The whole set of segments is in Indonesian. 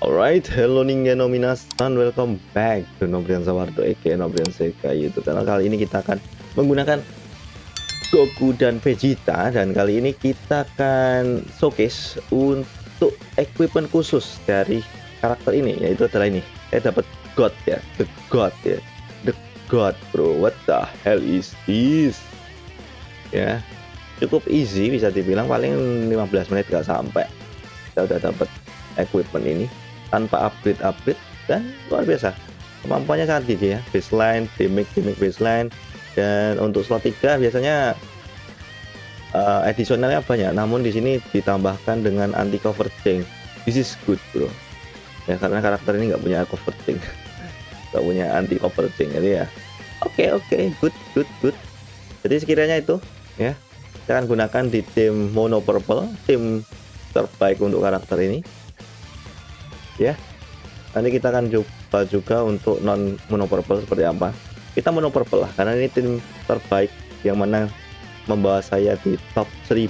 Alright, hello ninja minasan, welcome back to Nobrian Sawardo aka Nobrian Seka YouTube channel. Kali ini kita akan menggunakan Goku dan Vegeta dan kali ini kita akan showcase untuk equipment khusus dari karakter ini yaitu adalah ini. Saya dapat God ya, the God ya, the God bro. What the hell is this? Ya, cukup easy bisa dibilang paling 15 menit gak sampai. Kita udah dapat equipment ini tanpa upgrade-upgrade dan luar biasa. Kemampuannya sangat gigi ya. Baseline damage damage baseline. Dan untuk slot 3 biasanya uh, additionalnya banyak. Namun di sini ditambahkan dengan anti cover tank. This is good bro. Ya karena karakter ini nggak punya cover tank. Nggak punya anti cover tank jadi ya. Oke okay, oke. Okay, good good good. Jadi sekiranya itu ya. Kita akan gunakan di tim mono purple tim terbaik untuk karakter ini ya. Nanti kita akan coba juga untuk non mono purple seperti apa. Kita mono purple lah karena ini tim terbaik yang mana membawa saya di top 1000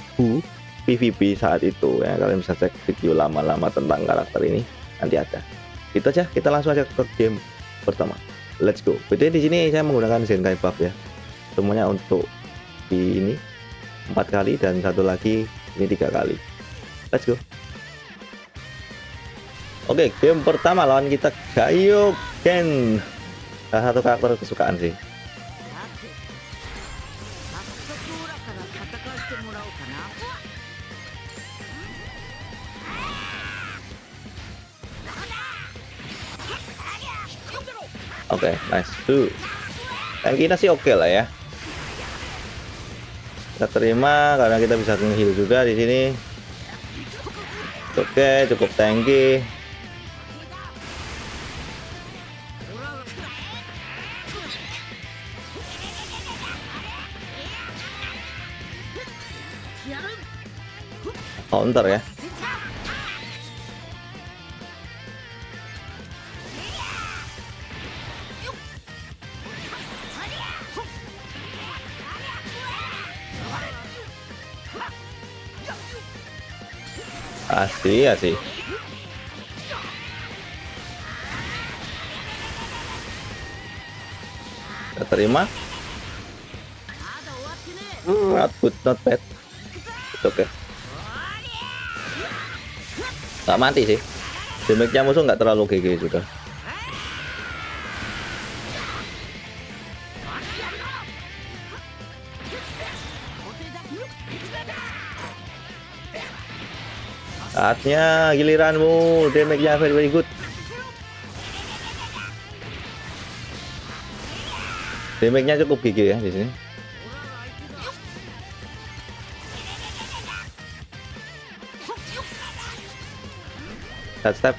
PVP saat itu ya. Kalian bisa cek video lama-lama tentang karakter ini nanti ada. Itu aja kita langsung aja ke game pertama. Let's go. Betul di sini saya menggunakan Zenkai buff ya. Semuanya untuk di ini empat kali dan satu lagi ini tiga kali. Let's go Oke, game pertama lawan kita Ken. Salah satu karakter kesukaan sih. Oke, okay, nice. Tuh. Dan kita sih oke okay lah ya. Kita terima karena kita bisa ngeheal juga di sini. Oke, okay, cukup tanky. Counter ya. Asih asih kita terima? Hmm, not good not bad oke. Okay. nggak mati sih. Damage-nya musuh nggak terlalu GG juga saatnya giliranmu. Damage-nya very very good. Damage-nya cukup GG ya di sini Side step.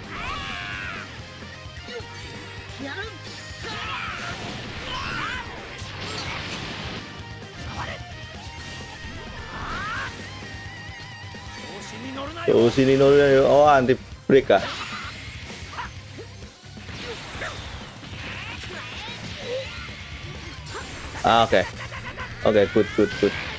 Oh anti break ah. Okay. Okay, good good good.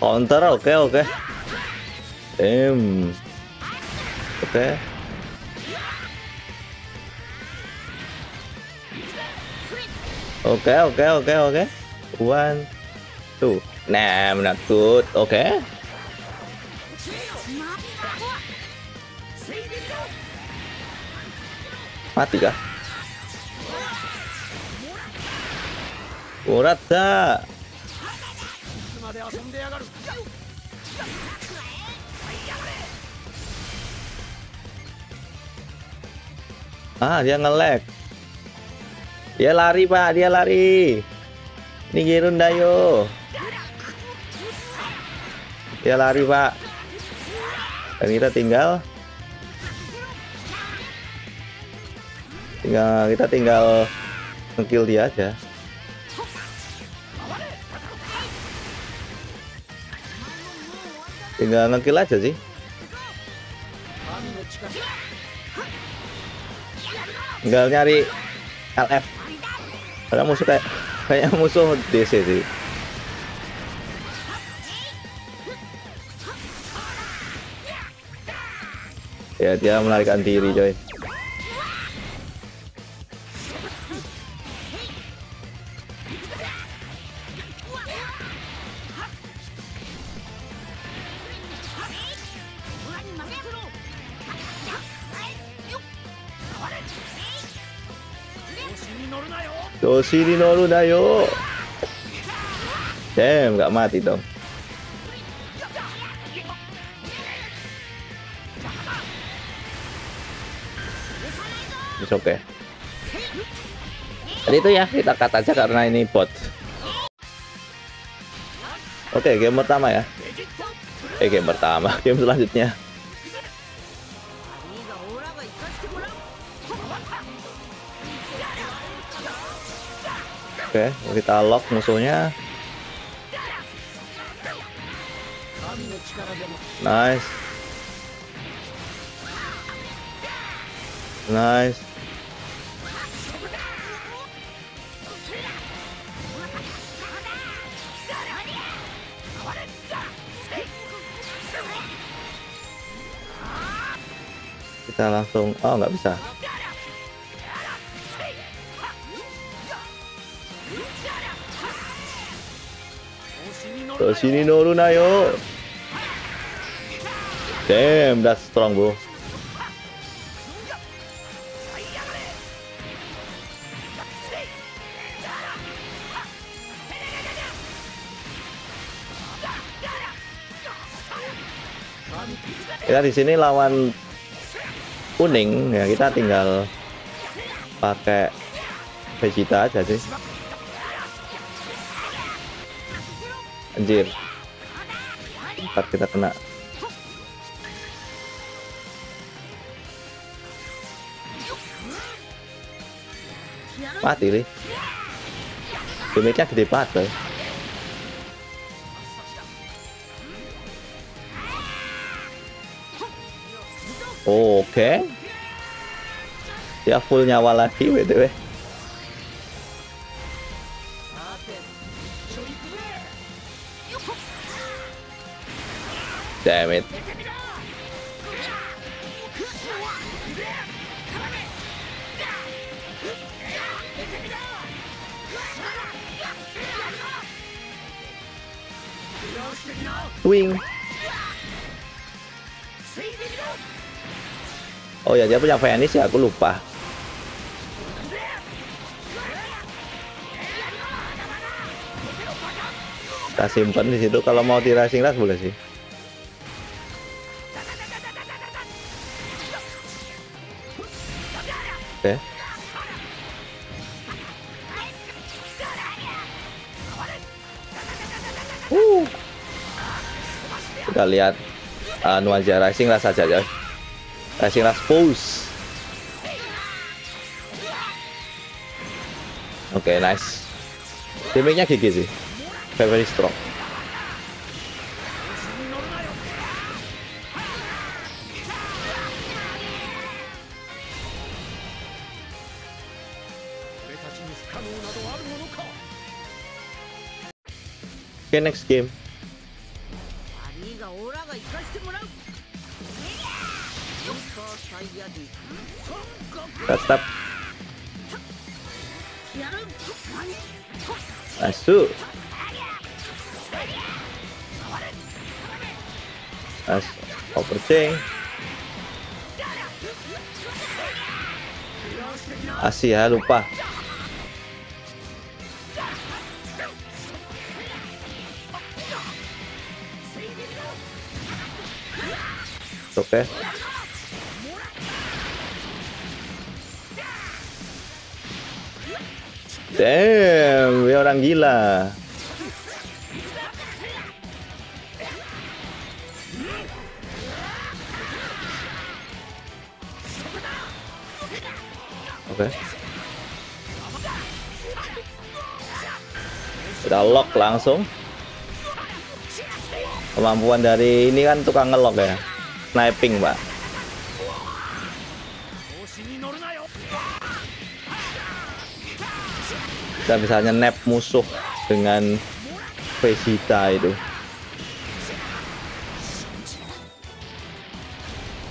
Counter oke okay, oke okay. em oke okay. oke okay, oke okay, oke okay, oke okay. one two nah menakut oke okay. mati kah Murata Ah, dia nge-lag. Dia lari, Pak. Dia lari. Ini Girun Dayo. Dia lari, Pak. Dan kita tinggal tinggal kita tinggal ngekill dia aja. Tinggal ngekill aja sih. tinggal nyari LF karena musuh kayak kayak musuh DC sih. Ya dia melarikan diri coy Yoshiri Noru Dayo Damn, nggak mati dong. It's okay. Jadi itu ya, kita cut aja karena ini bot. Oke, game pertama ya. Eh, game pertama, game selanjutnya Oke, kita lock musuhnya. Nice. Nice. Kita langsung, oh nggak bisa. Ke sini Noruna yuk. Damn, that's strong, bro. Kita di sini lawan kuning ya kita tinggal pakai Vegeta aja sih. Anjir. Empat kita kena. Mati nih. Damage-nya gede banget, coy. Oke. Ya full nyawa lagi, BTW. Swing. Oh ya dia punya Venice ya aku lupa. Kita simpan di situ kalau mau racing ras boleh sih. Oke. Uh. Kita lihat uh, Nuaja Racing Ras saja ya. Racing Ras pose. Oke, okay, nice. Damage-nya GG sih. Very, very strong. Okay, next game. Nice too. Nice overthink. Asih ya lupa. Oke. Okay. Damn, dia orang gila. Oke. Udah lock langsung. Kemampuan dari ini kan tukang ngelok ya. Sniping, Pak. Kita misalnya nap musuh dengan Vegeta itu.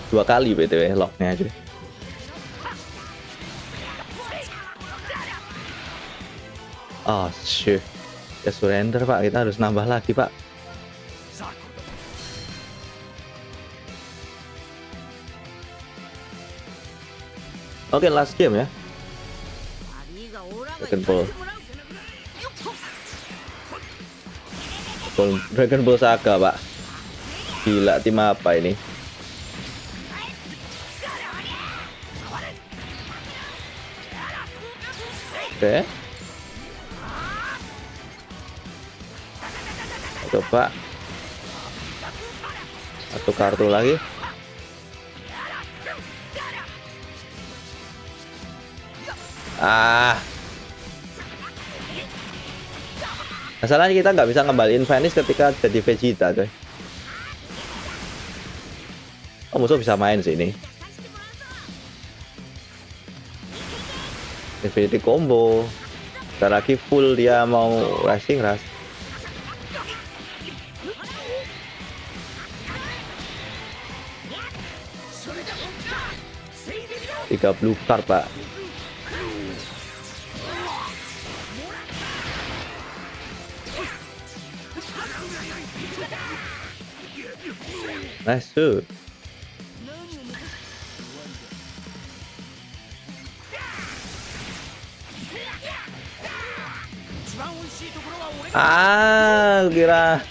Dua kali btw locknya aja. Oh shit ya surrender pak. Kita harus nambah lagi pak. Oke, okay, last game ya. Dragon Ball. Dragon Ball Saga, Pak. Gila tim apa ini? Oke. Okay. Coba. Satu kartu lagi. Ah. Masalahnya kita nggak bisa ngembaliin Venice ketika jadi Vegeta, coy. Oh, musuh bisa main sih ini. Infinity combo. Sebentar lagi full dia mau racing ras. Tiga blue card, Pak. Too. Ah, kira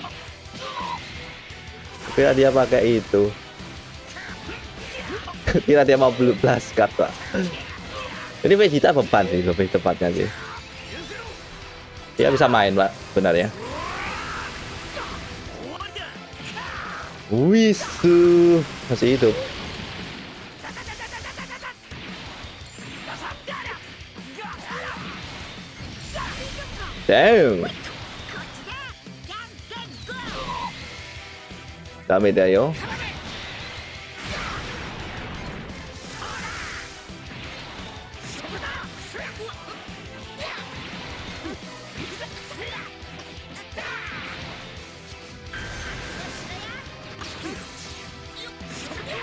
kira dia pakai itu. kira dia mau blue blast card. Ini Vegeta beban sih lebih tepatnya sih. Dia bisa main, Pak, benar ya. Wisu masih hidup. Damn. Dami yo.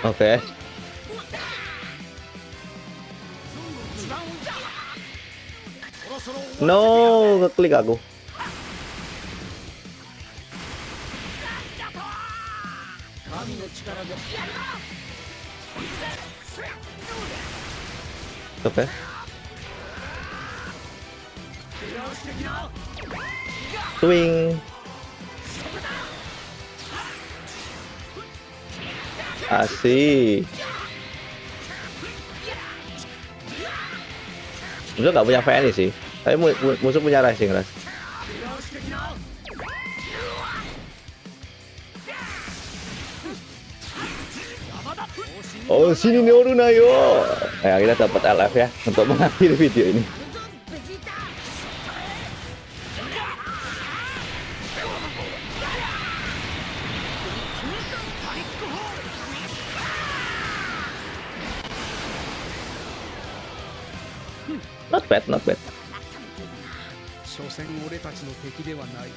Oke. Okay. No, keklik aku. Oke. Okay. Swing. Asik. Musuh nggak punya VNI sih. Tapi musuh punya racing ras. Oh sini nih yo. Ya kita dapat LF ya untuk mengakhiri video ini. 所詮俺たちの敵ではない。